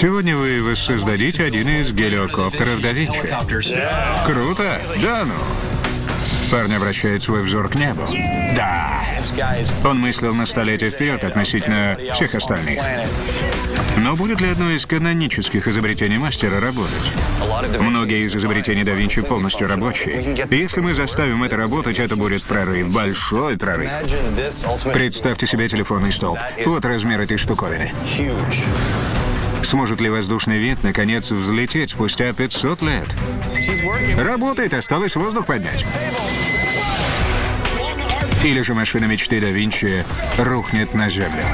Сегодня вы воссоздадите один из гелиокоптеров да Винчи. Круто! Да ну! Парень обращает свой взор к небу. Да! Он мыслил на столетие вперед относительно всех остальных. Но будет ли одно из канонических изобретений мастера работать? Многие из изобретений да Винчи полностью рабочие. Если мы заставим это работать, это будет прорыв, большой прорыв. Представьте себе телефонный столб. Вот размер этой штуковины. Сможет ли воздушный винт наконец взлететь спустя 500 лет? Работает, осталось воздух поднять. Или же машина мечты да Винчи рухнет на землю.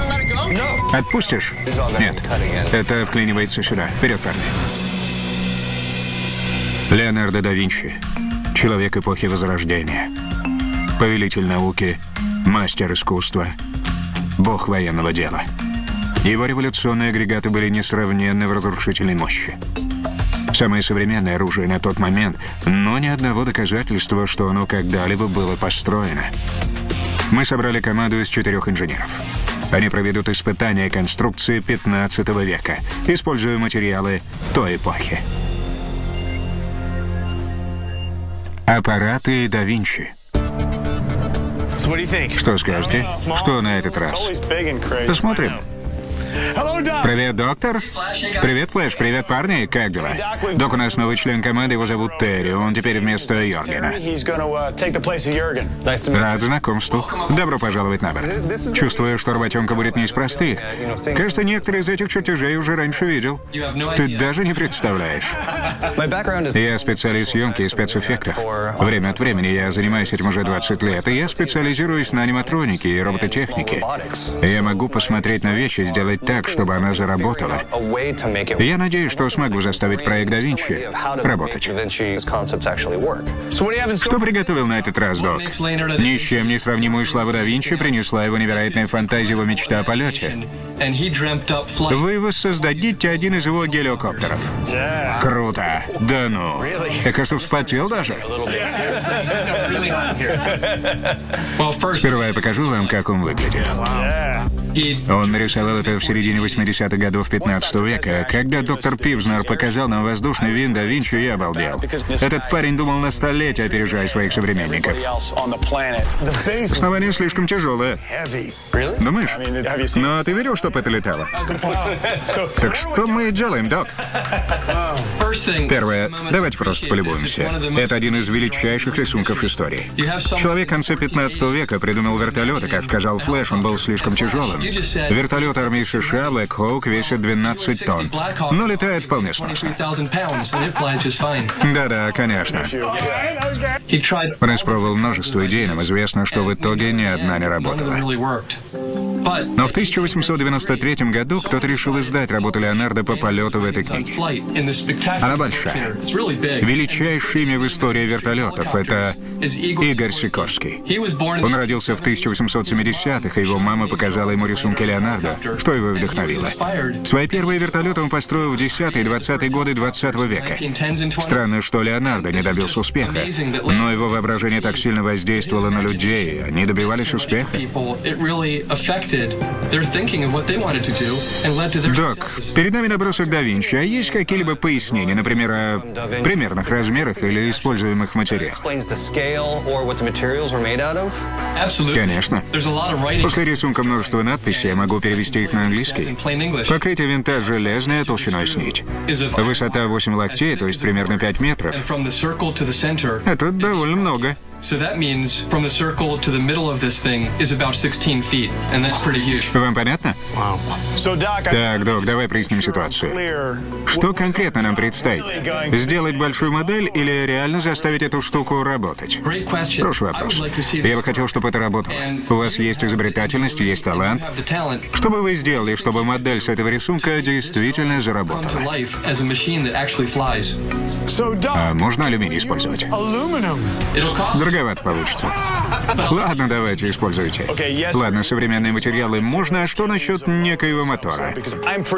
Отпустишь? Нет. Это вклинивается сюда. Вперед, парни. Леонардо да Винчи. Человек эпохи Возрождения. Повелитель науки, мастер искусства, бог военного дела. Его революционные агрегаты были несравненны в разрушительной мощи. Самое современное оружие на тот момент, но ни одного доказательства, что оно когда-либо было построено. Мы собрали команду из четырех инженеров. Они проведут испытания конструкции 15 века, используя материалы той эпохи. Аппараты да Винчи. Что скажете? Что на этот раз? Посмотрим. Привет, доктор. Привет, Флэш. Привет, парни. Как дела? Док у нас новый член команды, его зовут Терри. Он теперь вместо Йоргена. Рад знакомству. Добро пожаловать на борт. Чувствую, что работенка будет не из простых. Кажется, некоторые из этих чертежей уже раньше видел. Ты даже не представляешь. Я специалист съемки и спецэффектов. Время от времени я занимаюсь этим уже 20 лет, и я специализируюсь на аниматронике и робототехнике. Я могу посмотреть на вещи и сделать так, чтобы она заработала. Я надеюсь, что смогу заставить проект да Винчи работать. Что приготовил на этот раз, док? Ни с чем не сравнимую славу да Винчи принесла его невероятная фантазия, его мечта о полете. Вы воссоздадите один из его гелиокоптеров. Круто. Да ну. Я, кажется, вспотел даже. Сперва я покажу вам, как он выглядит. Он нарисовал это в середине 80-х годов 15 века. Когда доктор Пивзнер показал нам воздушный вин да Винчи, я обалдел. Этот парень думал на столетие, опережая своих современников. Основание слишком тяжелое. Думаешь? Но ты видел, чтоб это летало? Так что мы делаем, док? Первое. Давайте просто полюбуемся. Это один из величайших рисунков истории. Человек в конце 15 века придумал вертолеты, как сказал Флэш, он был слишком тяжелым. Вертолет армии США Black Hawk весит 12 тонн, но летает вполне сносно. Да-да, конечно. Он испробовал множество идей, нам известно, что в итоге ни одна не работала. Но в 1893 году кто-то решил издать работу Леонардо по полету в этой книге. Она большая. Величайшее имя в истории вертолетов — это Игорь Сикорский. Он родился в 1870-х, и его мама показала ему рисунки Леонардо, что его вдохновило. Свои первые вертолеты он построил в 10-е и 20-е годы 20 века. Странно, что Леонардо не добился успеха, но его воображение так сильно воздействовало на людей, они добивались успеха. Док, перед нами набросок да Винчи, а есть какие-либо пояснения, например, о примерных размерах или используемых материалах? Конечно. После рисунка множество надписей, я могу перевести их на английский. Покрытие винта железное, толщиной с нить. Высота 8 локтей, то есть примерно 5 метров. Это довольно много. So that means from the circle to the middle of this thing is about 16 feet, and that's pretty huge. Вам понятно? Wow. Так, док, давай проясним ситуацию. Что конкретно нам предстоит? Сделать большую модель или реально заставить эту штуку работать? Хороший вопрос. Я бы хотел, чтобы это работало. У вас есть изобретательность, есть талант. Что бы вы сделали, чтобы модель с этого рисунка действительно заработала? А можно алюминий использовать? Дороговато получится. Ладно, давайте, используйте. Ладно, современные материалы можно, а что насчет некоего мотора?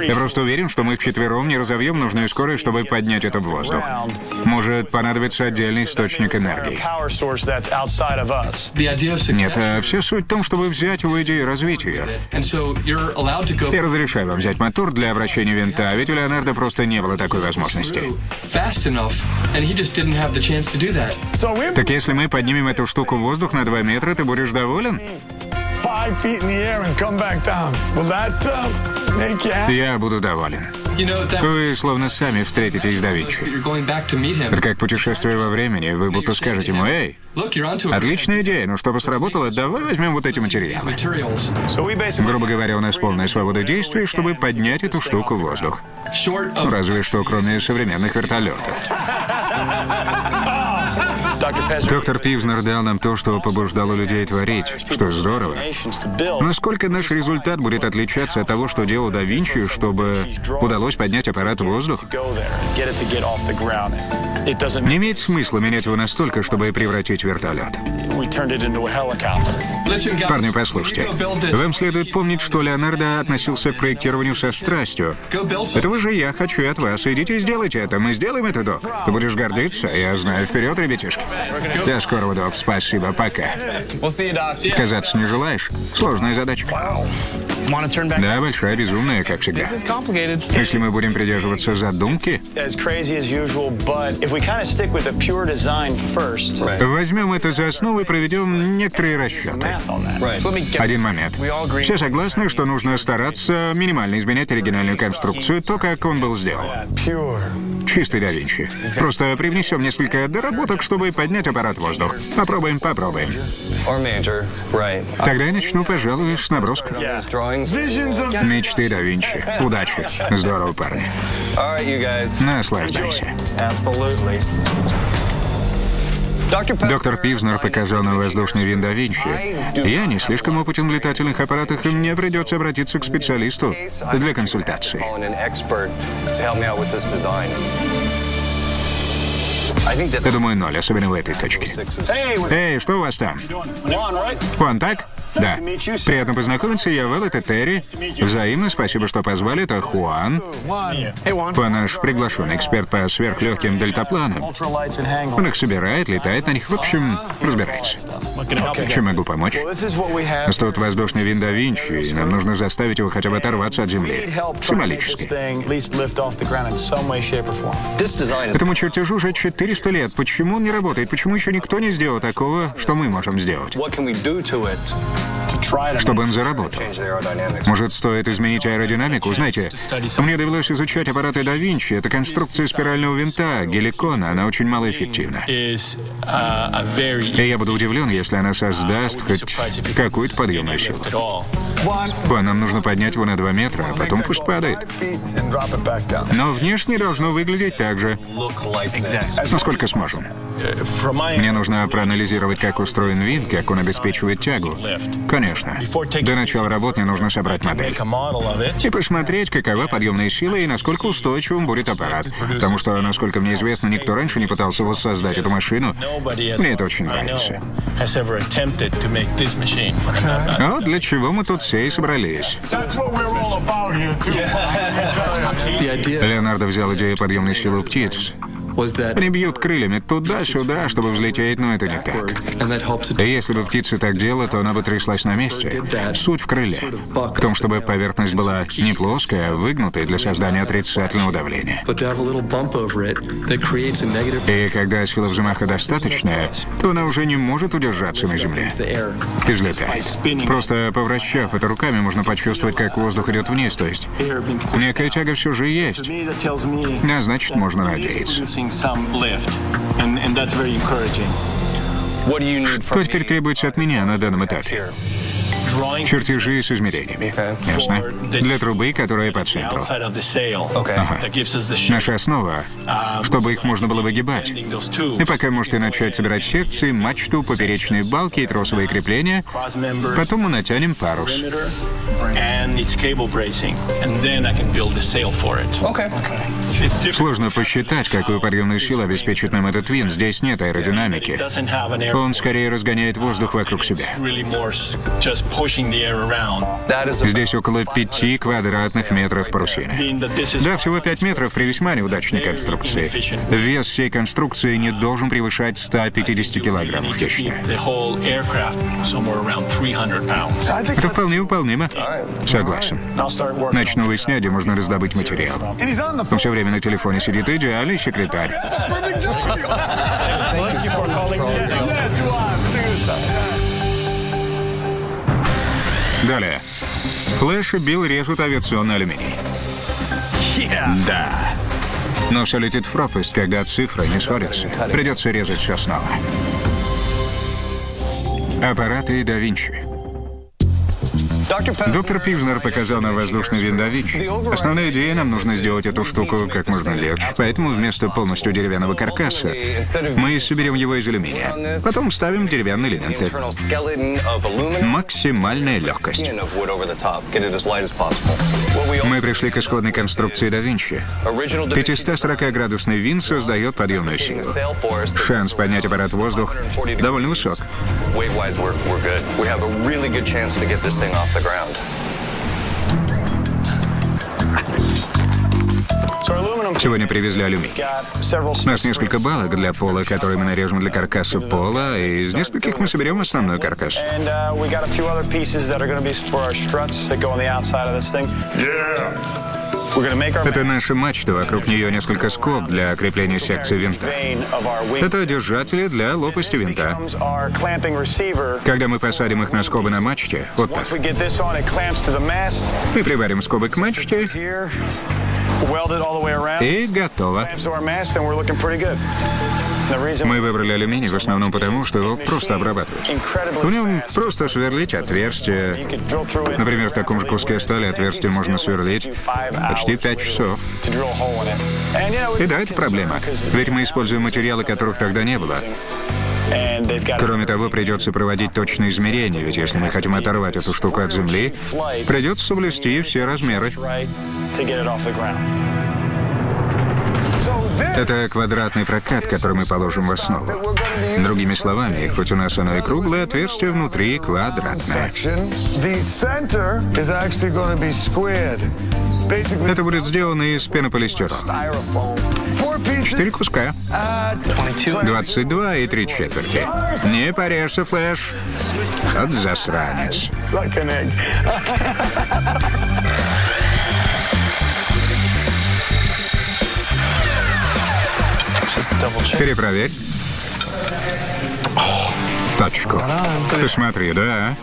Я просто уверен, что мы вчетвером не разовьем нужную скорость, чтобы поднять это в воздух. Может понадобится отдельный источник энергии. Нет, а вся суть в том, чтобы взять его идею и развить ее. Я разрешаю вам взять мотор для вращения винта, ведь у Леонардо просто не было такой возможности. Так если мы поднимем эту штуку в воздух на 2 метра, ты будешь доволен? Я буду доволен. Вы словно сами встретитесь с да Это как путешествие во времени. Вы будто скажете ему, «Эй, отличная идея, но чтобы сработало, давай возьмем вот эти материалы». Грубо говоря, у нас полная свобода действий, чтобы поднять эту штуку в воздух. Разве что кроме современных вертолетов. Доктор Пивзнер дал нам то, что побуждало людей творить, что здорово. Насколько наш результат будет отличаться от того, что делал да Винчи, чтобы удалось поднять аппарат в воздух? Не имеет смысла менять его настолько, чтобы превратить вертолет. Парни, послушайте. Вам следует помнить, что Леонардо относился к проектированию со страстью. Этого же я хочу от вас. Идите и сделайте это. Мы сделаем это, док. Ты будешь гордиться. Я знаю. Вперед, ребятишки. До скорого, док. Спасибо. Пока. Казаться не желаешь? Сложная задачка. Да, большая, безумная, как всегда. Если мы будем придерживаться задумки, возьмем это за основу и проведем некоторые расчеты. Один момент. Все согласны, что нужно стараться минимально изменять оригинальную конструкцию, то, как он был сделан. Чистый да Винчи. Просто привнесем несколько доработок, чтобы поднять аппарат в воздух. Попробуем, попробуем. Тогда я начну, пожалуй, с набросков. Мечты да Винчи. Удачи. Здорово, парни. Наслаждайся. Доктор Пивзнер показал на воздушный винт да Винчи. Я не слишком опытен в летательных аппаратах, и мне придется обратиться к специалисту для консультации. Я думаю, ноль, особенно в этой точке. Эй, что у вас там? Хуан, так? Да. Приятно познакомиться, я Вэл, это Терри. Взаимно, спасибо, что позвали, это Хуан. Хуан наш приглашенный эксперт по сверхлегким дельтапланам. Он их собирает, летает на них, в общем, разбирается. Чем могу помочь? Нас тут воздушный винт да Винчи, и нам нужно заставить его хотя бы оторваться от земли. Символически. Этому чертежу уже 400 лет. Почему он не работает? Почему еще никто не сделал такого, что мы можем сделать? Чтобы он заработал. Может, стоит изменить аэродинамику? Знаете, мне довелось изучать аппараты да Винчи. Это конструкция спирального винта, геликона. Она очень малоэффективна. И я буду удивлен, если она создаст хоть какую-то подъемную силу. Ба, нам нужно поднять его на 2 метра, а потом пусть падает. Но внешне должно выглядеть так же. Насколько сможем. Мне нужно проанализировать, как устроен винт, как он обеспечивает тягу. Конечно. До начала работ мне нужно собрать модель. И посмотреть, какова подъемная сила и насколько устойчивым будет аппарат. Потому что, насколько мне известно, никто раньше не пытался воссоздать эту машину. Мне это очень нравится. А для чего мы тут все и собрались? Леонардо взял идею подъемной силы птиц. Они бьют крыльями туда-сюда, чтобы взлететь, но это не так. И если бы птица так делала, то она бы тряслась на месте. Суть в крыле. В том, чтобы поверхность была не плоская, а выгнутая для создания отрицательного давления. И когда сила взмаха достаточная, то она уже не может удержаться на земле. И взлетает. Просто повращав это руками, можно почувствовать, как воздух идет вниз, то есть некая тяга все же есть. А значит, можно надеяться. Что теперь требуется от меня на данном этапе? Чертежи с измерениями. Ясно. Для трубы, которая по центру. Ага. Наша основа, чтобы их можно было выгибать. И пока можете начать собирать секции, мачту, поперечные балки и тросовые крепления. Потом мы натянем парус. Сложно посчитать, какую подъемную силу обеспечит нам этот винт. Здесь нет аэродинамики. Он скорее разгоняет воздух вокруг себя. Здесь около пяти квадратных метров парусины. Да, всего 5 метров при весьма неудачной конструкции. Вес всей конструкции не должен превышать 150 килограммов, я считаю. Это вполне выполнимо. Согласен. Начну выяснять, где можно раздобыть материал. Он все время на телефоне сидит идеальный секретарь. Далее. Флэш и Билл режут авиационный алюминий. Да. Но все летит в пропасть, когда цифры не сходятся. Придется резать все снова. Аппараты да Винчи. Доктор Пивзнер показал нам воздушный винтович. Основная идея, нам нужно сделать эту штуку как можно легче, поэтому вместо полностью деревянного каркаса мы соберем его из алюминия. Потом вставим деревянные элементы. Максимальная легкость. Мы пришли к исходной конструкции да Винчи. 540-градусный винт создает подъемную силу. Шанс поднять аппарат в воздух довольно высок. Weight-wise, we're, we're good. We have a really good chance to get this thing off the ground. Сегодня привезли алюминий. У нас несколько балок для пола, которые мы нарежем для каркаса пола, и из нескольких мы соберем основной каркас. Yeah! Это наша мачта, вокруг нее несколько скоб для крепления секции винта. Это держатели для лопасти винта. Когда мы посадим их на скобы на мачте, вот так. Мы приварим скобы к мачте, и готово. Мы выбрали алюминий в основном потому, что его просто обрабатывать. В нем просто сверлить отверстие. Например, в таком же куске стали отверстие можно сверлить почти 5 часов. И да, это проблема. Ведь мы используем материалы, которых тогда не было. Кроме того, придется проводить точные измерения, ведь если мы хотим оторвать эту штуку от земли, придется соблюсти все размеры. Это квадратный прокат, который мы положим в основу. Другими словами, хоть у нас оно и круглое, отверстие внутри квадратное. Это будет сделано из пенополистирола. Четыре куска. 22 и три четверти. Не порежься, Флэш. Вот засранец. Перепроверь. Точку. Ты смотри, да?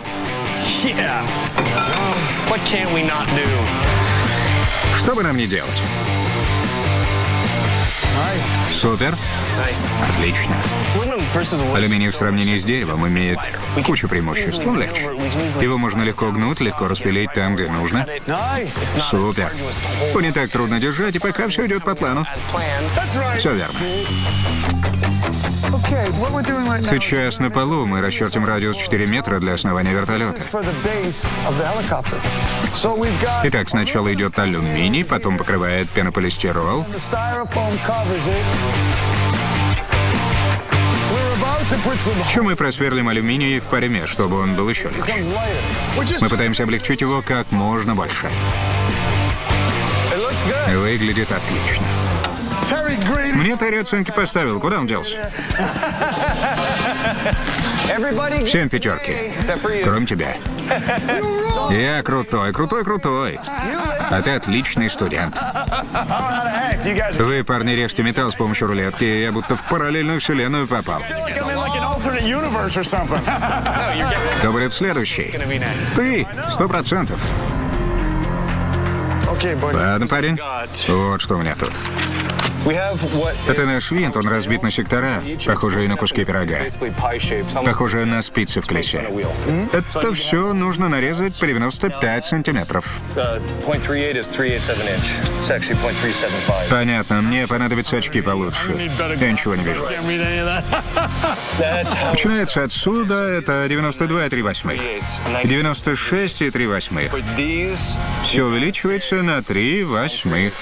Что бы нам не делать? Супер. Отлично. Алюминий в сравнении с деревом имеет кучу преимуществ. Он легче. Его можно легко гнуть, легко распилить там, где нужно. Супер. Его не так трудно держать, и пока все идет по плану. Все верно. Сейчас на полу мы расчертим радиус 4 метра для основания вертолета. Итак, сначала идет алюминий, потом покрывает пенополистирол. Чем мы просверлим алюминий в паре чтобы он был еще легче. Мы пытаемся облегчить его как можно больше. Выглядит отлично. Мне Терри оценки поставил. Куда он делся? Всем пятерки. Кроме тебя. Я крутой, крутой, крутой. А ты отличный студент. Вы, парни, режьте металл с помощью рулетки, я будто в параллельную вселенную попал. Кто будет следующий? Ты, сто процентов. Ладно, парень. Вот что у меня тут. Это наш винт, он разбит на сектора, похожие на куски пирога. Похоже на спицы в колесе. Это все нужно нарезать по 95 сантиметров. Понятно, мне понадобятся очки получше. Я ничего не вижу. Начинается отсюда, это 92 и 3 восьмых. 96 и 3 восьмых. Все увеличивается на 3 восьмых.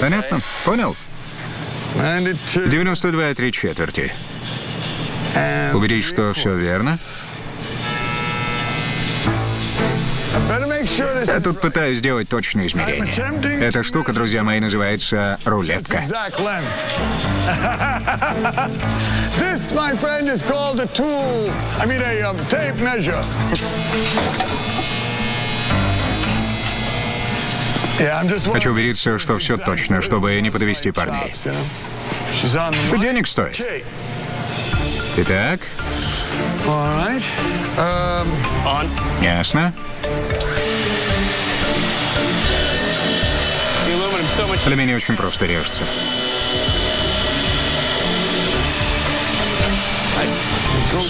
Понятно? Понял? 92 и 3 четверти. Убедись, что все верно. Я тут пытаюсь сделать точные измерения. Эта штука, друзья мои, называется рулетка. This, my friend, is called a tool. I mean, a um, tape measure. Хочу убедиться, что все точно, чтобы не подвести парней. Это денег стоит. Итак. Ясно. Алюминий очень просто режется.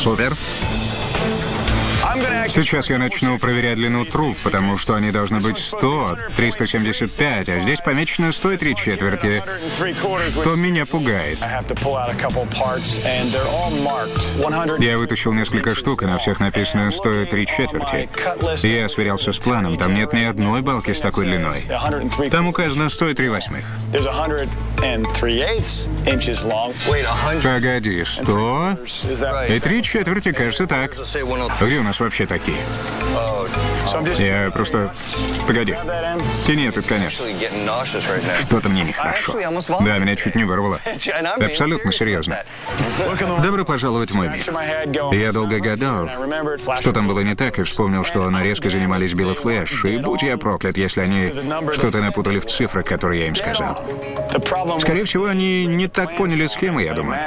Супер. Сейчас я начну проверять длину труб, потому что они должны быть 100, 375, а здесь помечено 103 четверти, что меня пугает. Я вытащил несколько штук, и на всех написано 103 четверти. Я сверялся с планом, там нет ни одной балки с такой длиной. Там указано 103 восьмых. Погоди, 100 и 3 четверти, кажется так. Где у нас вообще такие? Я просто... Погоди. Тяни этот конец. Что-то мне нехорошо. Да, меня чуть не вырвало. Абсолютно серьезно. Добро пожаловать в мой мир. Я долго гадал, что там было не так, и вспомнил, что нарезкой занимались Билл и Флэш, и будь я проклят, если они что-то напутали в цифрах, которые я им сказал. Скорее всего, они не так поняли схему, я думаю.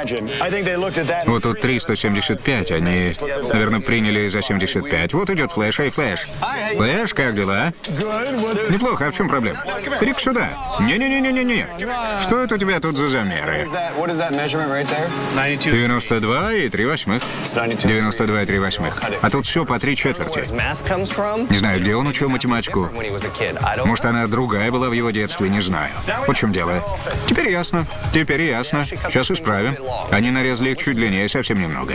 Вот тут 375, они, наверное, приняли за 75. Вот идет Флэш, эй, Флэш. Флэш, как дела? Неплохо, а в чем проблема? Рик, сюда. Не-не-не-не-не. Что это у тебя тут за замеры? 92 и 3 восьмых. 92 и 3 восьмых. А тут все по 3 четверти. Не знаю, где он учил математику. Может, она другая была в его детстве, не знаю. Вот в чем дело. Теперь ясно. Теперь ясно. Сейчас исправим. Они нарезали их чуть длиннее, совсем немного.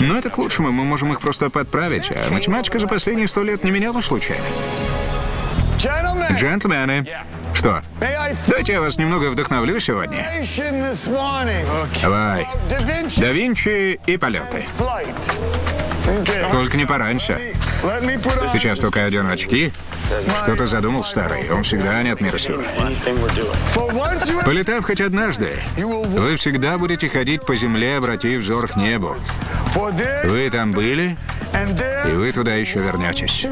Но это к лучшему, мы можем их просто подправить. А математика за последние сто лет не менялась случайно. Джентльмены, что? Дайте я вас немного вдохновлю сегодня. Давай. Да Винчи и полеты. Только не пораньше. Сейчас только один очки. Что-то задумал старый. Он всегда не от мира сего. Полетав хоть однажды, вы всегда будете ходить по земле, обратив взор к небу. Вы там были, и вы туда еще вернетесь.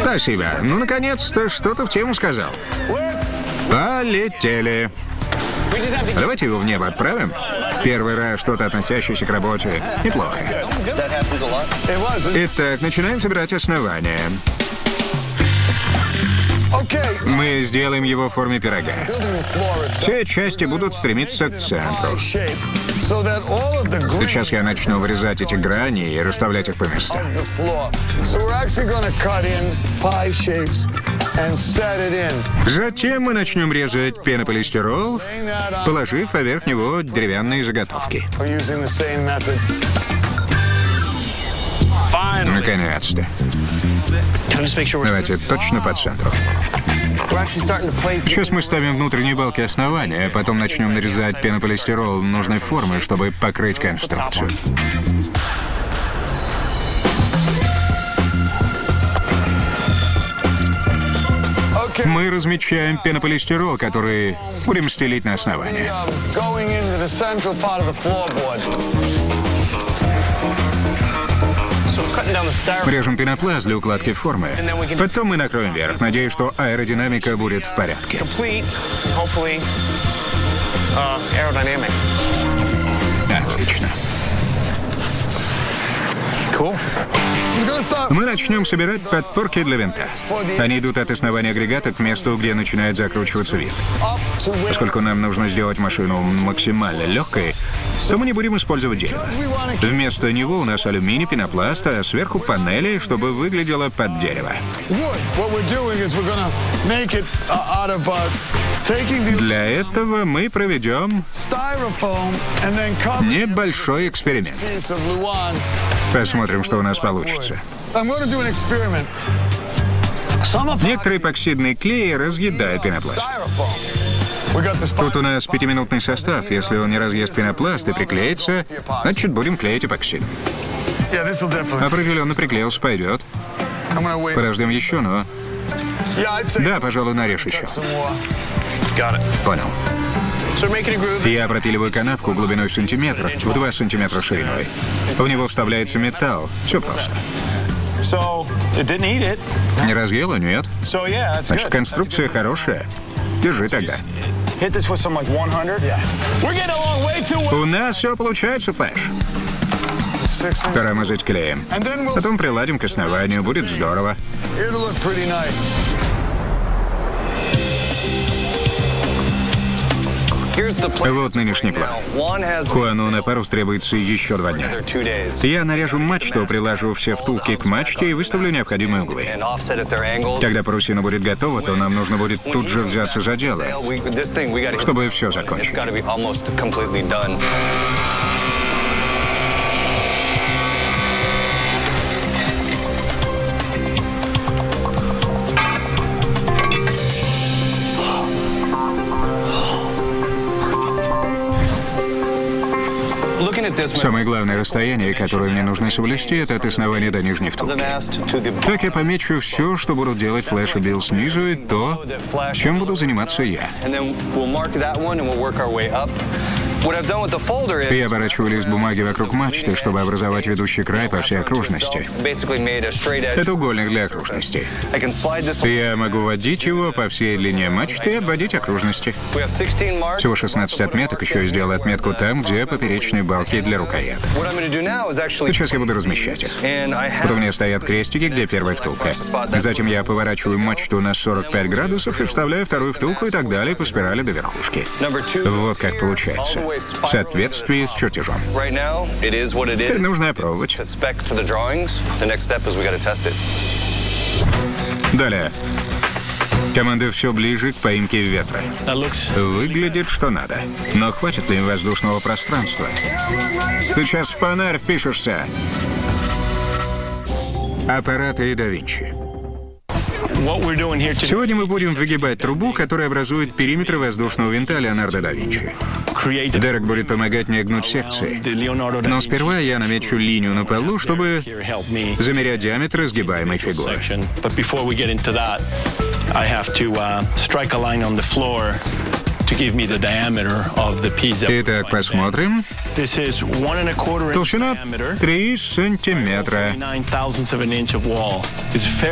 Спасибо. Ну, наконец-то, что-то в тему сказал. Полетели. Давайте его в небо отправим. Первый раз что-то относящееся к работе. Неплохо. Итак, начинаем собирать основания. Мы сделаем его в форме пирога. Все части будут стремиться к центру. Сейчас я начну вырезать эти грани и расставлять их по местам. Затем мы начнем резать пенополистирол, положив поверх него деревянные заготовки. Наконец-то. Давайте точно по центру. Сейчас мы ставим внутренние балки основания, а потом начнем нарезать пенополистирол нужной формы, чтобы покрыть конструкцию. Мы размечаем пенополистирол, который будем стелить на основание. Режем пенопласт для укладки формы. Потом мы накроем верх. Надеюсь, что аэродинамика будет в порядке. Отлично. Мы начнем собирать подпорки для винта. Они идут от основания агрегата к месту, где начинает закручиваться винт. Поскольку нам нужно сделать машину максимально легкой, то мы не будем использовать дерево. Вместо него у нас алюминий, пенопласт, а сверху панели, чтобы выглядело под дерево. Для этого мы проведем небольшой эксперимент. Посмотрим, что у нас получится. Некоторые эпоксидные клеи разъедают пенопласт. Тут у нас пятиминутный состав. Если он не разъест пенопласт и приклеится, значит, будем клеить эпоксид. Определенно приклеился, пойдет. Подождем еще, но... Да, пожалуй, нарежь еще. Понял. Я пропиливаю канавку глубиной сантиметра, в 2 сантиметра шириной. В него вставляется металл. Все просто. Не разъела? Нет. Значит, конструкция хорошая. Держи тогда. У нас все получается, Флэш. Промазать клеем. Потом приладим к основанию. Будет здорово. Вот нынешний план. Хуану на парус требуется еще два дня. Я нарежу мачту, приложу все втулки к мачте и выставлю необходимые углы. Когда парусина будет готова, то нам нужно будет тут же взяться за дело, чтобы все закончить. Самое главное расстояние, которое мне нужно соблюсти, это от основания до нижней втулки. Так я помечу все, что будут делать Флэш и Билл снизу, и то, чем буду заниматься я. Я оборачиваю лист бумаги вокруг мачты, чтобы образовать ведущий край по всей окружности. Это угольник для окружности. Я могу водить его по всей длине мачты и обводить окружности. Всего 16 отметок, еще и сделаю отметку там, где поперечные балки для рукояток. Сейчас я буду размещать их. Вот у меня стоят крестики, где первая втулка. Затем я поворачиваю мачту на 45 градусов и вставляю вторую втулку и так далее по спирали до верхушки. Вот как получается в соответствии с чертежом. Теперь нужно опробовать. Далее. Команда все ближе к поимке ветра. Выглядит, что надо. Но хватит ли воздушного пространства? Сейчас в фонарь впишешься. Аппараты и да Винчи. Сегодня мы будем выгибать трубу, которая образует периметр воздушного винта Леонардо да Винчи. Дерек будет помогать мне гнуть секции. Но сперва я намечу линию на полу, чтобы замерять диаметр изгибаемой фигуры. I have to uh, strike a line on the floor Итак, посмотрим. Толщина 3 сантиметра.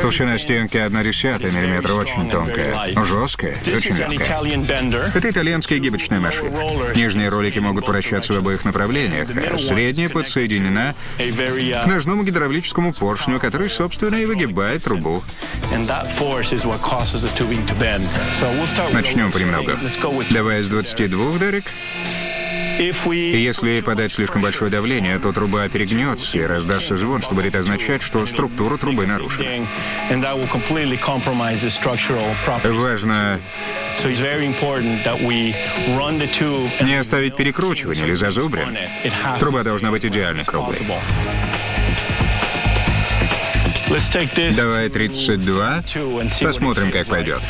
Толщина стенки 1 десятая миллиметра, очень тонкая. Жесткая, очень легкая. Это итальянская гибочная машина. Нижние ролики могут вращаться в обоих направлениях, а средняя подсоединена к ножному гидравлическому поршню, который, собственно, и выгибает трубу. Начнем понемногу. Давай с 22, Дерек. Если подать слишком большое давление, то труба перегнется и раздастся звон, что будет означать, что структура трубы нарушена. Важно не оставить перекручивание или зазубрин. Труба должна быть идеально круглой. Давай 32. Посмотрим, как пойдет.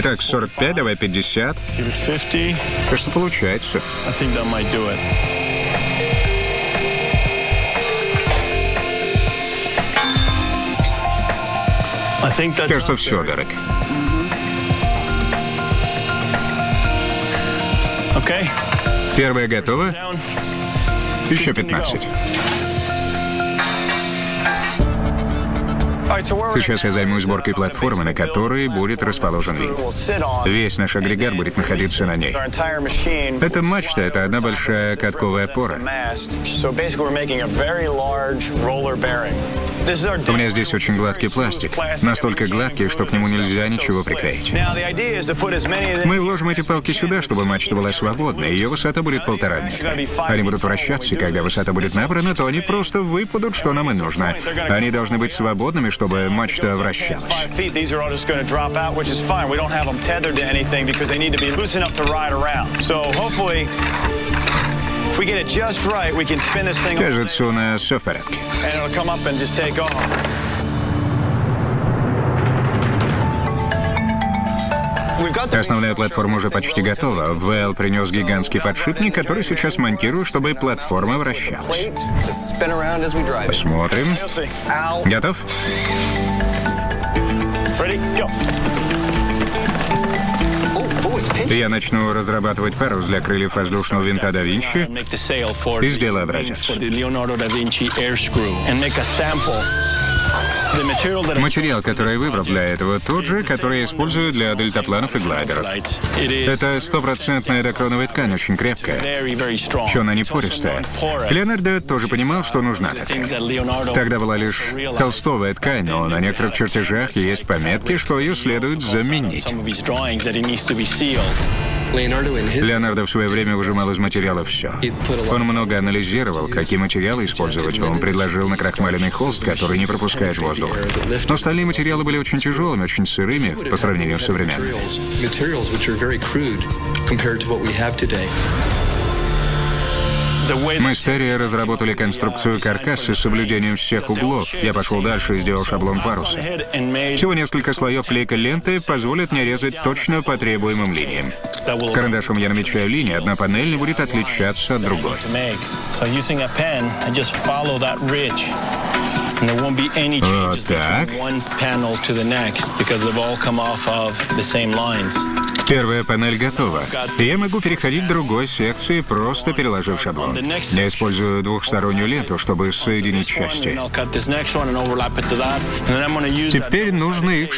Итак, 45, давай 50. Кажется, получается. Кажется, все, Дерек. Первая готова. Еще 15. Сейчас я займусь сборкой платформы, на которой будет расположен винт. Весь наш агрегат будет находиться на ней. Эта мачта — это одна большая катковая опора. У меня здесь очень гладкий пластик. Настолько гладкий, что к нему нельзя ничего приклеить. Мы вложим эти палки сюда, чтобы мачта была свободной. Ее высота будет полтора метра. Они будут вращаться, и когда высота будет набрана, то они просто выпадут, что нам и нужно. Они должны быть свободными, чтобы мачта вращалась. Кажется, у нас все в порядке. Основная платформа уже почти готова. Вэл принес гигантский подшипник, который сейчас монтирую, чтобы платформа вращалась. Посмотрим. Готов? Я начну разрабатывать парус для крыльев воздушного винта да Винчи. И сделаю образец. Материал, который я выбрал для этого, тот же, который я использую для дельтапланов и глайдеров. Это стопроцентная докроновая ткань, очень крепкая. Еще она не пористая. Леонардо тоже понимал, что нужна такая. Тогда была лишь толстовая ткань, но на некоторых чертежах есть пометки, что ее следует заменить. Леонардо в свое время выжимал из материала все. Он много анализировал, какие материалы использовать. Он предложил накрахмаленный холст, который не пропускает воздух. Но остальные материалы были очень тяжелыми, очень сырыми по сравнению с современными. Мы с Терри разработали конструкцию каркаса с соблюдением всех углов. Я пошел дальше и сделал шаблон паруса. Всего несколько слоев клейкой ленты позволят мне резать точно по требуемым линиям. Карандашом я намечаю линии, одна панель не будет отличаться от другой. Вот так. Первая панель готова. Я могу переходить к другой секции, просто переложив шаблон. Я использую двухстороннюю ленту, чтобы соединить части. Теперь нужно их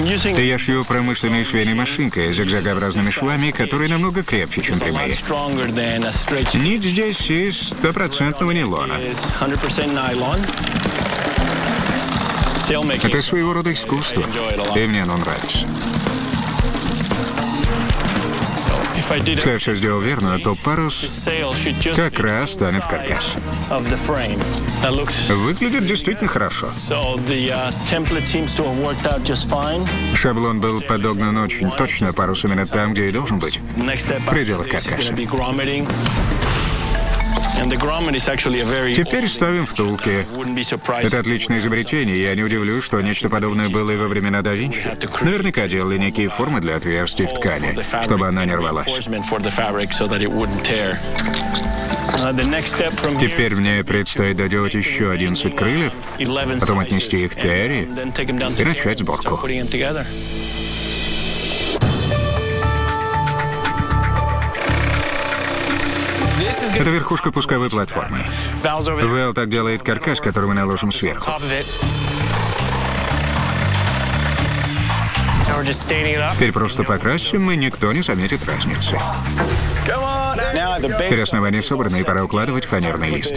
сшить. Я шью промышленной швейной машинкой с зигзагообразными швами, которые намного крепче, чем прямые. Нить здесь из стопроцентного нейлона. Это своего рода искусство, и мне оно нравится. Если я все сделал верно, то парус как раз станет каркас. Выглядит действительно хорошо. Шаблон был подогнан очень точно, парус именно там, где и должен быть. В пределах каркаса. Теперь ставим втулки. Это отличное изобретение, я не удивлюсь, что нечто подобное было и во времена да Винчи. Наверняка делали некие формы для отверстий в ткани, чтобы она не рвалась. Теперь мне предстоит доделать еще 11 крыльев, потом отнести их Терри и начать сборку. Это верхушка пусковой платформы. Вэл так делает каркас, который мы наложим сверху. Теперь просто покрасим, и никто не заметит разницы. Теперь основание собрано, и пора укладывать фанерный лист.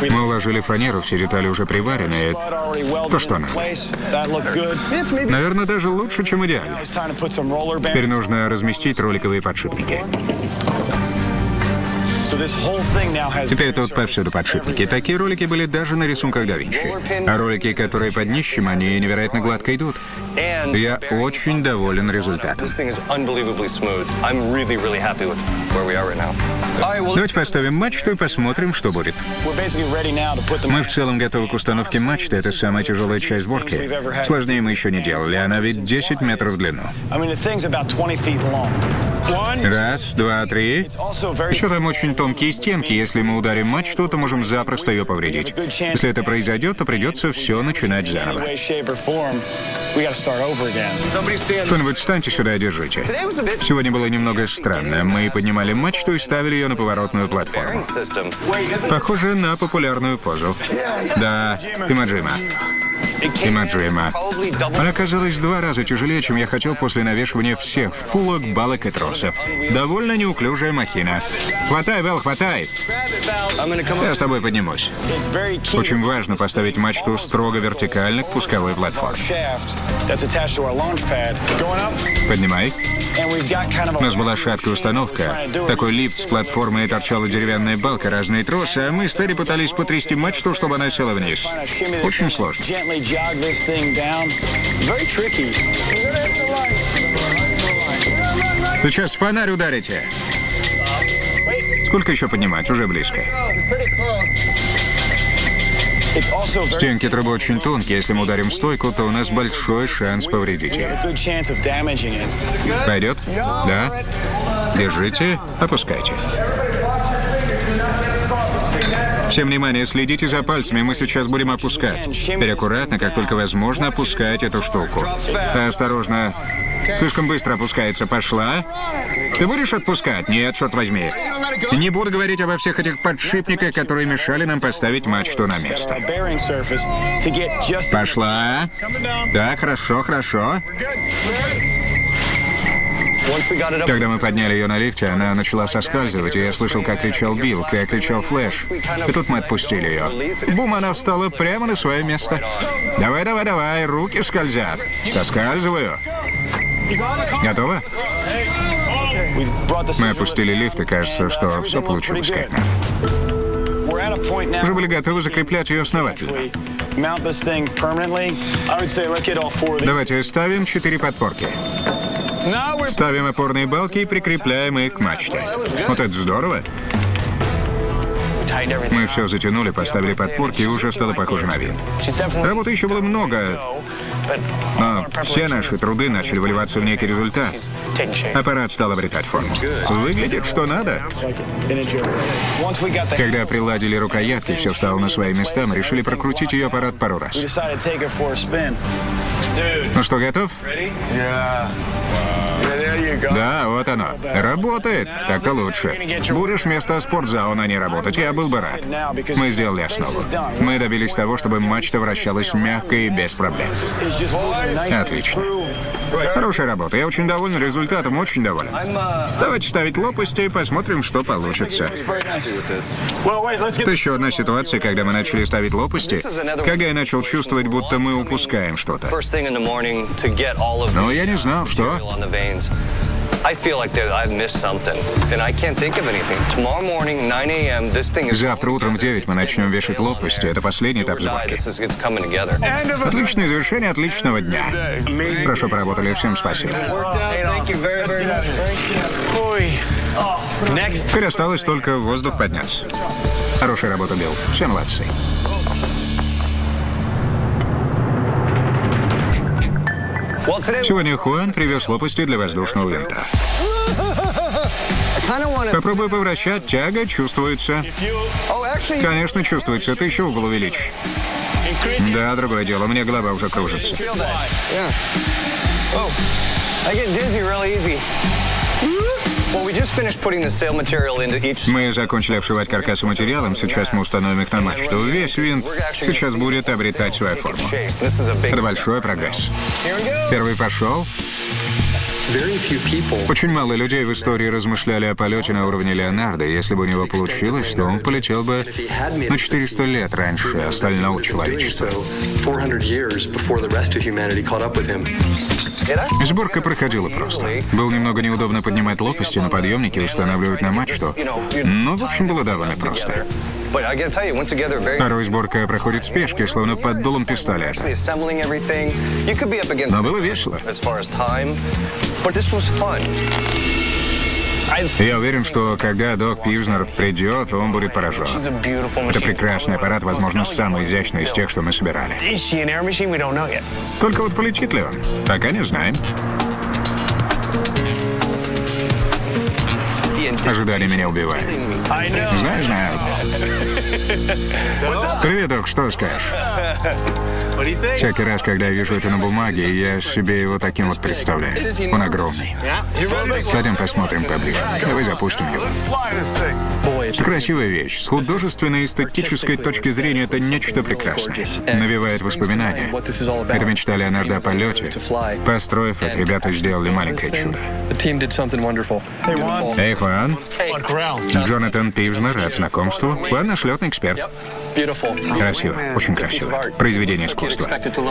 Мы уложили фанеру, все детали уже приварены. То, что надо. Наверное, даже лучше, чем идеально. Теперь нужно разместить роликовые подшипники. Теперь тут повсюду подшипники. Такие ролики были даже на рисунках да Винчи. А ролики, которые под днищем, они невероятно гладко идут. Я очень доволен результатом. Давайте поставим мачту и посмотрим, что будет. Мы в целом готовы к установке мачты. Это самая тяжелая часть сборки. Сложнее мы еще не делали. Она ведь 10 метров в длину. Раз, два, три. Еще там очень тонкие стенки. Если мы ударим мачту, то можем запросто ее повредить. Если это произойдет, то придется все начинать заново. Кто-нибудь встаньте сюда и держите. Сегодня было немного странно. Мы поднимали мачту и ставили ее на поворотную платформу. Похоже на популярную позу. Да, Имаджима. И Маджима. Она оказалась в два раза тяжелее, чем я хотел после навешивания всех впулок, балок и тросов. Довольно неуклюжая махина. Хватай, Вэл, хватай! Я с тобой поднимусь. Очень важно поставить мачту строго вертикально к пусковой платформе. Поднимай. У нас была шаткая установка. Такой лифт с платформой торчала деревянная балка, разные тросы, а мы с Терри пытались потрясти мачту, чтобы она села вниз. Очень сложно. Сейчас фонарь ударите. Сколько еще поднимать? Уже близко. Стенки трубы очень тонкие. Если мы ударим стойку, то у нас большой шанс повредить ее. Пойдет? Да. Держите, опускайте. Всем внимание, следите за пальцами, мы сейчас будем опускать. Теперь аккуратно, как только возможно, опускайте эту штуку. Осторожно. Слишком быстро опускается. Пошла. Ты будешь отпускать? Нет, черт возьми. Не буду говорить обо всех этих подшипниках, которые мешали нам поставить мачту на место. Пошла. Да, хорошо, хорошо. Когда мы подняли ее на лифте, она начала соскальзывать, и я слышал, как кричал Билл, как кричал Флэш. И тут мы отпустили ее. Бум, она встала прямо на свое место. Давай, давай, давай, руки скользят. Соскальзываю. Готово? Мы опустили лифт, и кажется, что все получилось как надо. Уже были готовы закреплять ее основательно. Давайте ставим четыре подпорки. Ставим опорные балки и прикрепляем их к мачте. Вот это здорово. Мы все затянули, поставили подпорки, и уже стало похоже на винт. Работы еще было много, но все наши труды начали выливаться в некий результат. Аппарат стал обретать форму. Выглядит, что надо. Когда приладили рукоятки, все встало на свои места, мы решили прокрутить ее аппарат пару раз. Ну что, готов? Да, вот оно. Работает. Так-то лучше. Будешь вместо спортзала на ней работать, я был бы рад. Мы сделали основу. Мы добились того, чтобы мачта вращалась мягко и без проблем. Отлично. Хорошая работа. Я очень доволен результатом, очень доволен. Давайте ставить лопасти и посмотрим, что получится. Это еще одна ситуация, когда мы начали ставить лопасти, когда я начал чувствовать, будто мы упускаем что-то. Но я не знал, что. Завтра утром в 9 мы начнем вешать лопасти. Это последний этап сборки. Отличное завершение отличного дня. Хорошо поработали. Всем спасибо. Теперь осталось только в воздух подняться. Хорошая работа, Билл. Все молодцы. Сегодня Хуан привез лопасти для воздушного винта. Попробуй повращать, тяга чувствуется. Конечно, чувствуется. Ты еще угол увеличь. Да, другое дело, меня голова уже кружится. Мы закончили обшивать каркасы материалом, сейчас мы установим их на мачту. Весь винт сейчас будет обретать свою форму. Это большой прогресс. Первый пошел. Очень мало людей в истории размышляли о полете на уровне Леонардо. Если бы у него получилось, то он полетел бы на 400 лет раньше остального человечества. Сборка проходила просто. Было немного неудобно поднимать лопасти на подъемнике и устанавливать на мачту. Но, в общем, было довольно просто. Вторая сборка проходит в спешке, словно под дулом пистолета. Но было весело. Я уверен, что когда док Пивзнер придет, он будет поражен. Это прекрасный аппарат, возможно, самый изящный из тех, что мы собирали. Только вот полетит ли он? Пока не знаем. Ожидание меня убивает. Знаю, знаю. Привет, док, что скажешь? Всякий раз, когда я вижу это на бумаге, я себе его таким вот представляю. Он огромный. Пойдем посмотрим поближе. Давай запустим его. Красивая вещь. С художественной и эстетической точки зрения это нечто прекрасное. Навевает воспоминания. Это мечта Леонардо о полете. Построив это, ребята сделали маленькое чудо. Эй, Хуан. Джонатан Пивзнер, рад знакомству. Хуан наш летный эксперт. Красиво, очень красиво. Произведение искусства.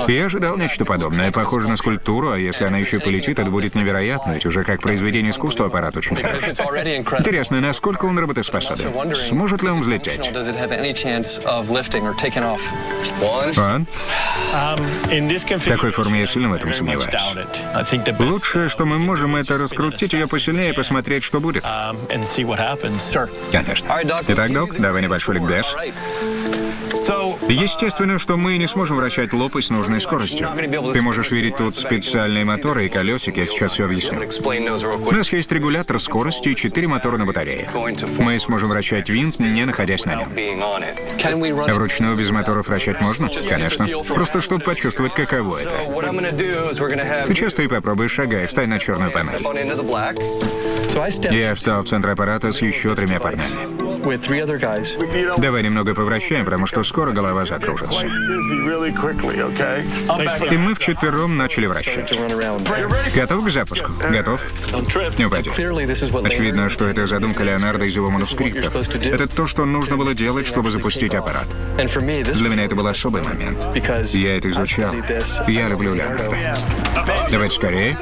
Я ожидал нечто подобное. Похоже на скульптуру, а если она еще полетит, это будет невероятно, ведь уже как произведение искусства аппарат очень хороший. Интересно, насколько он работоспособен? Сможет ли он взлететь? Ван? В такой форме я сильно в этом сомневаюсь. Лучшее, что мы можем, это раскрутить ее посильнее и посмотреть, что будет. Конечно. Итак, док, давай небольшой ликбез. Естественно, что мы не сможем вращать лопасть с нужной скоростью. Ты можешь видеть тут специальные моторы и колесики, я сейчас все объясню. У нас есть регулятор скорости и четыре мотора на батареях. Мы сможем вращать винт, не находясь на нем. А вручную без моторов вращать можно? Конечно. Просто чтобы почувствовать, каково это. Сейчас ты попробуй шагай, встань на черную панель. Я встал в центр аппарата с еще тремя парнями. Давай немного повращаем, потому что скоро голова закружится. И мы вчетвером начали вращать. Готов к запуску? Готов? Не упади. Очевидно, что это задумка Леонардо из его манускриптов. Это то, что нужно было делать, чтобы запустить аппарат. Для меня это был особый момент. Я это изучал. Я люблю Леонардо. Давайте скорее.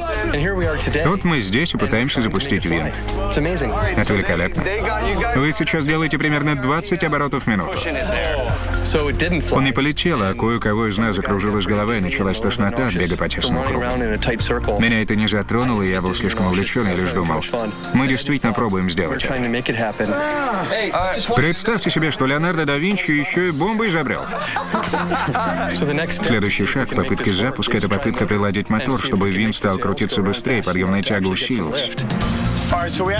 Вот мы здесь и пытаемся запустить винт. Это великолепно. Вы сейчас делаете примерно 20 оборотов в минуту. Он не полетел, а кое-кого из нас закружилась голова и началась тошнота от бега по тесному кругу. Меня это не затронуло, и я был слишком увлечен и лишь думал, мы действительно пробуем сделать это. Представьте себе, что Леонардо да Винчи еще и бомбу изобрел. Следующий шаг в попытке запуска — это попытка приладить мотор, чтобы винт стал крутиться быстрее, подъемная тяга усилилась.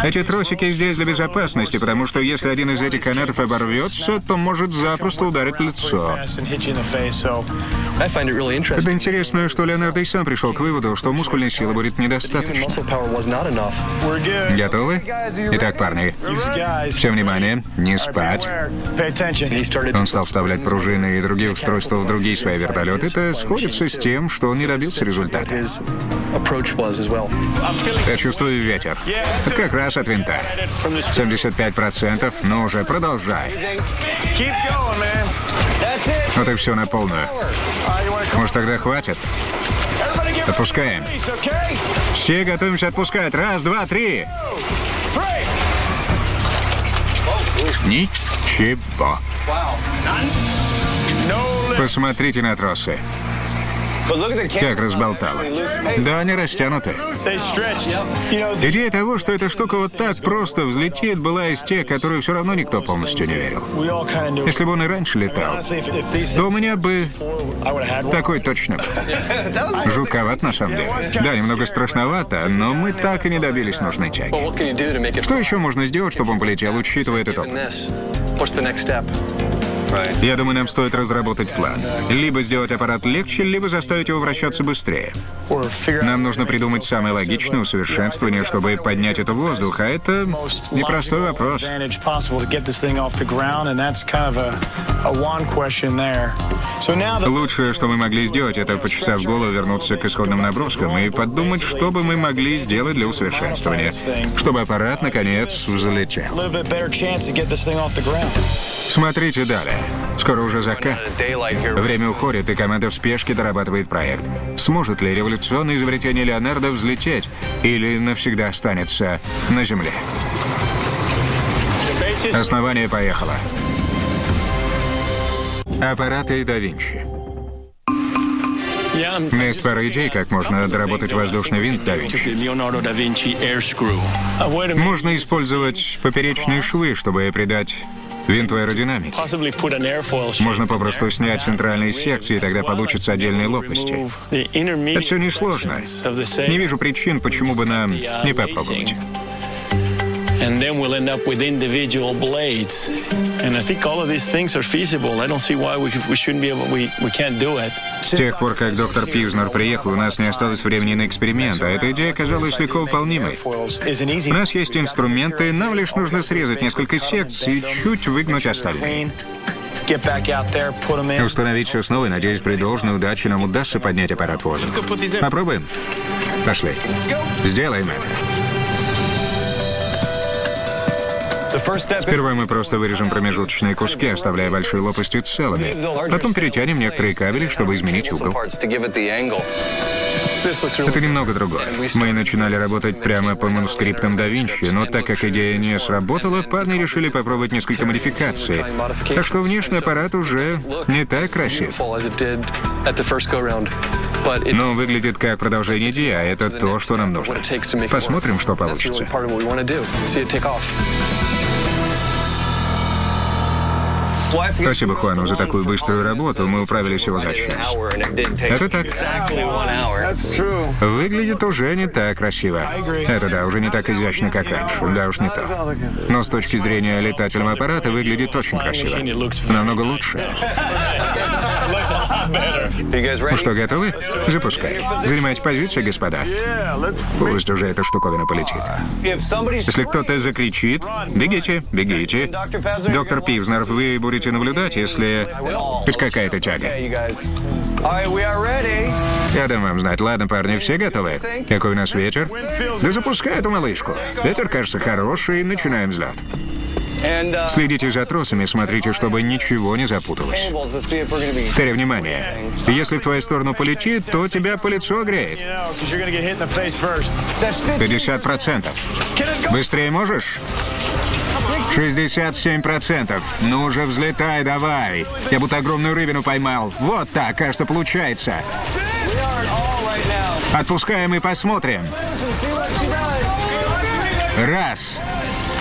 Эти тросики здесь для безопасности, потому что если один из этих канатов оборвется, то может запросто ударить лицо. Это интересно, что Леонардо и сам пришел к выводу, что мускульной силы будет недостаточно. Готовы? Итак, парни, все внимание, не спать. Он стал вставлять пружины и другие устройства в другие свои вертолеты. Это сходится с тем, что он не добился результата. Я чувствую ветер. Это как раз от винта. 75%, ну уже продолжай. Вот и все на полную. Может, тогда хватит? Отпускаем. Все готовимся отпускать. Раз, два, три. Ничего. Посмотрите на тросы. Как разболтало. Да, они растянуты. Идея того, что эта штука вот так просто взлетит, была из тех, которые все равно никто полностью не верил. Если бы он и раньше летал, то у меня бы такой точно был. Жутковат на самом деле. Да, немного страшновато, но мы так и не добились нужной тяги. Что еще можно сделать, чтобы он полетел, учитывая этот опыт? Я думаю, нам стоит разработать план. Либо сделать аппарат легче, либо заставить его вращаться быстрее. Нам нужно придумать самое логичное усовершенствование, чтобы поднять это в воздух, а это непростой вопрос. Лучшее, что мы могли сделать, это, почесав голову, вернуться к исходным наброскам и подумать, что бы мы могли сделать для усовершенствования, чтобы аппарат, наконец, взлетел. Смотрите далее. Скоро уже закат. Время уходит, и команда в спешке дорабатывает проект. Сможет ли революционное изобретение Леонардо взлететь или навсегда останется на Земле? Основание поехало. Аппараты да Винчи. Есть пара идей, как можно доработать воздушный винт да Винчи. Можно использовать поперечные швы, чтобы придать Винту аэродинамики. Можно попросту снять центральные секции, и тогда получится отдельные лопасти. Это все несложно. Не вижу причин, почему бы нам не попробовать. And then we'll end up with individual blades. And I think all of these things are feasible. I don't see why we, we shouldn't be able, we, we can't do it. С тех пор, как доктор Пивзнер приехал, у нас не осталось времени на эксперимент, а эта идея казалась легко выполнимой. У нас есть инструменты, нам лишь нужно срезать несколько секций и чуть выгнуть остальные. Установить все снова, и, надеюсь, при должной удаче нам удастся поднять аппарат воздуха. Попробуем? Пошли. Сделаем это. Сперва мы просто вырежем промежуточные куски, оставляя большие лопасти целыми. Потом перетянем некоторые кабели, чтобы изменить угол. Это немного другое. Мы начинали работать прямо по манускриптам да Винчи, но так как идея не сработала, парни решили попробовать несколько модификаций. Так что внешний аппарат уже не так красив. Но выглядит как продолжение идеи, а это то, что нам нужно. Посмотрим, что получится. Спасибо Хуану за такую быструю работу. Мы управились его за час. Это так. Выглядит уже не так красиво. Это да, уже не так изящно, как раньше. Да уж не то. Но с точки зрения летательного аппарата выглядит очень красиво. Намного лучше. Ну что, готовы? Запускай. Занимайте позиции, господа. Пусть уже эта штуковина полетит. Если кто-то закричит, бегите, бегите. Доктор Пивзнер, вы будете наблюдать, если хоть какая-то тяга. Я дам вам знать. Ладно, парни, все готовы? Какой у нас ветер? Да запускай эту малышку. Ветер, кажется, хороший, начинаем взлет. Следите за тросами, смотрите, чтобы ничего не запуталось. Терри, внимание. Если в твою сторону полетит, то тебя по лицу огреет. 50%. Быстрее можешь? 67%. Ну же, взлетай давай. Я будто огромную рыбину поймал. Вот так, кажется, получается. Отпускаем и посмотрим. Раз,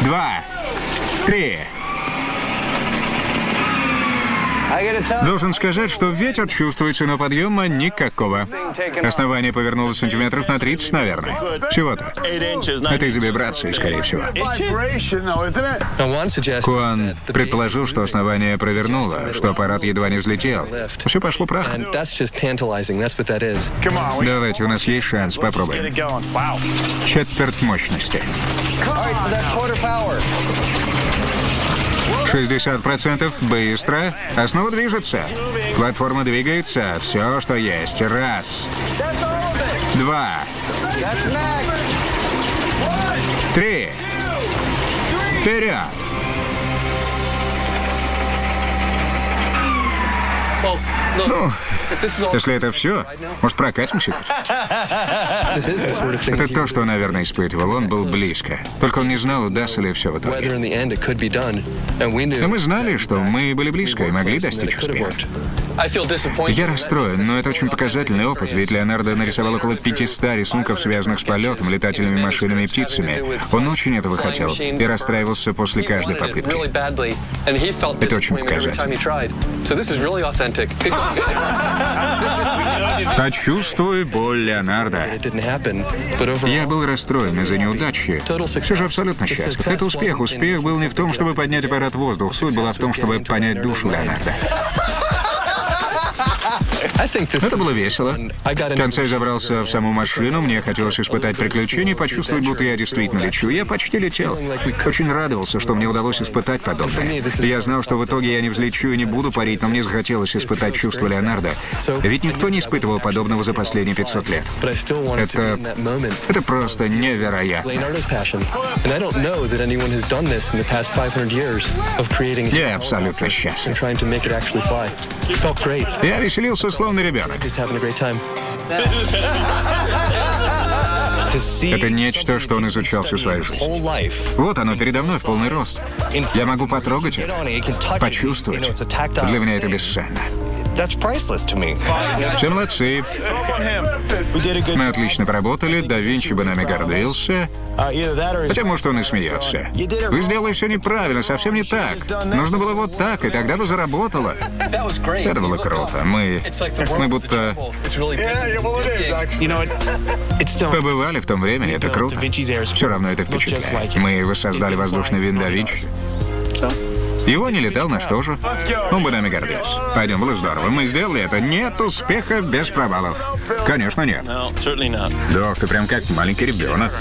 два, три. Должен сказать, что ветер чувствуется, но подъема никакого. Основание повернулось сантиметров на 30, наверное. Всего-то. Это из-за вибрации, скорее всего. Куан предположил, что основание провернуло, что аппарат едва не взлетел. Все пошло прахом. Давайте, у нас есть шанс, попробуем. Четверть мощности. 60% быстро. Основа движется. Платформа двигается. Все, что есть. Раз. Два. Три. Вперед. Ну, если это все, может, прокатимся Это то, что он, наверное, испытывал. Он был близко. Только он не знал, удастся ли все в итоге. Но мы знали, что мы были близко и могли достичь успеха. Я расстроен, но это очень показательный опыт, ведь Леонардо нарисовал около 500 рисунков, связанных с полетом, летательными машинами и птицами. Он очень этого хотел и расстраивался после каждой попытки. Это очень показательно. Почувствуй боль Леонардо. Я был расстроен из-за неудачи. Все же абсолютно счастлив. Это успех. Успех был не в том, чтобы поднять аппарат в воздух. Суть была в том, чтобы понять душу Леонардо. Это было весело. В конце я забрался в саму машину, мне хотелось испытать приключения, почувствовать, будто я действительно лечу. Я почти летел. Очень радовался, что мне удалось испытать подобное. Я знал, что в итоге я не взлечу и не буду парить, но мне захотелось испытать чувство Леонардо. Ведь никто не испытывал подобного за последние 500 лет. Это... Это просто невероятно. Я абсолютно счастлив. Я веселился словно ребенок. Это нечто, что он изучал всю свою жизнь. Вот оно передо мной в полный рост. Я могу потрогать это, почувствовать. Для меня это бесценно. That's priceless to me. Все молодцы. Мы отлично поработали, да Винчи бы нами гордился. Хотя, может, он и смеется. Вы сделали все неправильно, совсем не так. Нужно было вот так, и тогда бы заработало. Это было круто. Мы... Мы будто... Побывали в том времени, это круто. Все равно это впечатляет. Мы воссоздали воздушный винт да Винчи. Его не летал, на что же? Он бы нами гордился. Пойдем, было здорово. Мы сделали это. Нет успеха без провалов. Конечно, нет. Док, ты прям как маленький ребенок.